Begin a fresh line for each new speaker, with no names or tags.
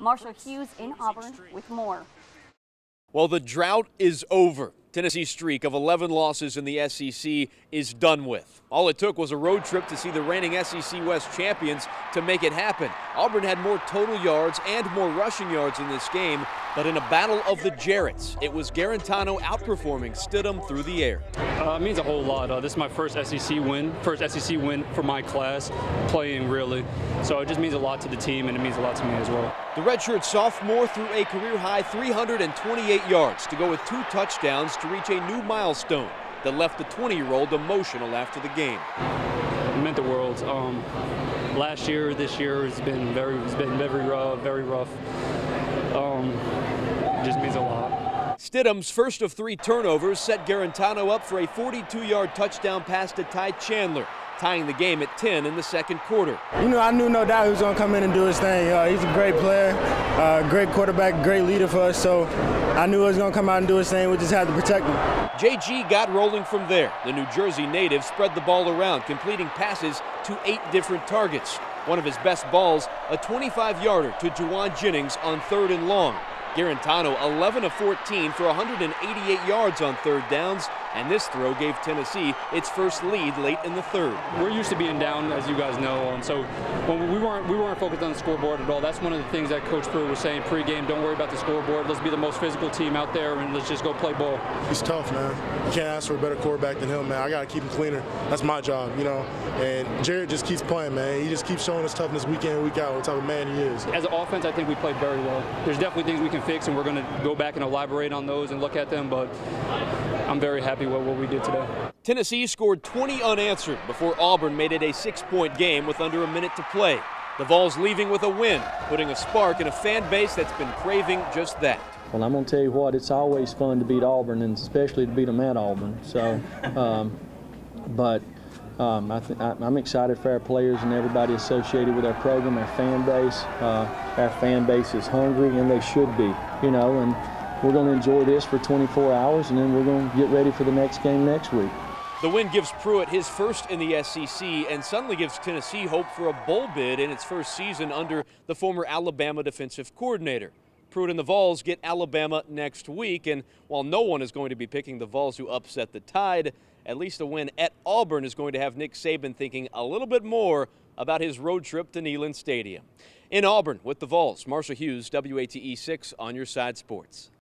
Marshall Hughes in Auburn with more.
Well, the drought is over. Tennessee's streak of 11 losses in the SEC is done with. All it took was a road trip to see the reigning SEC West champions to make it happen. Auburn had more total yards and more rushing yards in this game, but in a battle of the Jarretts, it was Guarantano outperforming Stidham through the air.
Uh, it means a whole lot. Uh, this is my first SEC win, first SEC win for my class, playing really. So it just means a lot to the team, and it means a lot to me as well.
The redshirt sophomore threw a career-high 328 yards to go with two touchdowns to reach a new milestone that left the 20-year-old emotional after the game.
It meant the world. Um, last year, this year has been very, it's been very rough, very rough. Um, just means a lot.
Stidham's first of three turnovers set Guarantano up for a 42-yard touchdown pass to Ty Chandler, tying the game at 10 in the second quarter.
You know, I knew no doubt he was going to come in and do his thing. Uh, he's a great player, uh, great quarterback, great leader for us, so I knew he was going to come out and do his thing. We just had to protect him.
JG got rolling from there. The New Jersey native spread the ball around, completing passes to eight different targets. One of his best balls, a 25-yarder to Jauan Jennings on third and long. Guarantano 11 of 14 for 188 yards on third downs, and this throw gave Tennessee its first lead late in the third.
We're used to being down, as you guys know, and so when we weren't we weren't focused on the scoreboard at all. That's one of the things that Coach Pruitt was saying pregame. Don't worry about the scoreboard. Let's be the most physical team out there, and let's just go play ball.
He's tough, man. You can't ask for a better quarterback than him, man. I got to keep him cleaner. That's my job, you know. And Jarrett just keeps playing, man. He just keeps showing his toughness week in, week out. What type of man he is.
As an offense, I think we played very well. There's definitely things we can fix, and we're going to go back and elaborate on those and look at them. But I'm very happy with what we did today.
Tennessee scored 20 unanswered before Auburn made it a six-point game with under a minute to play. The Vols leaving with a win, putting a spark in a fan base that's been craving just that.
Well, I'm going to tell you what, it's always fun to beat Auburn, and especially to beat them at Auburn. So, um, but um, I am excited for our players and everybody associated with our program, our fan base. Uh, our fan base is hungry, and they should be, you know, and we're going to enjoy this for 24 hours, and then we're going to get ready for the next game next week.
The win gives Pruitt his first in the SEC and suddenly gives Tennessee hope for a bowl bid in its first season under the former Alabama defensive coordinator. Pruitt and the Vols get Alabama next week, and while no one is going to be picking the Vols who upset the Tide, at least a win at Auburn is going to have Nick Saban thinking a little bit more about his road trip to Neyland Stadium. In Auburn with the Vols, Marshall Hughes, WATE 6 on your side sports.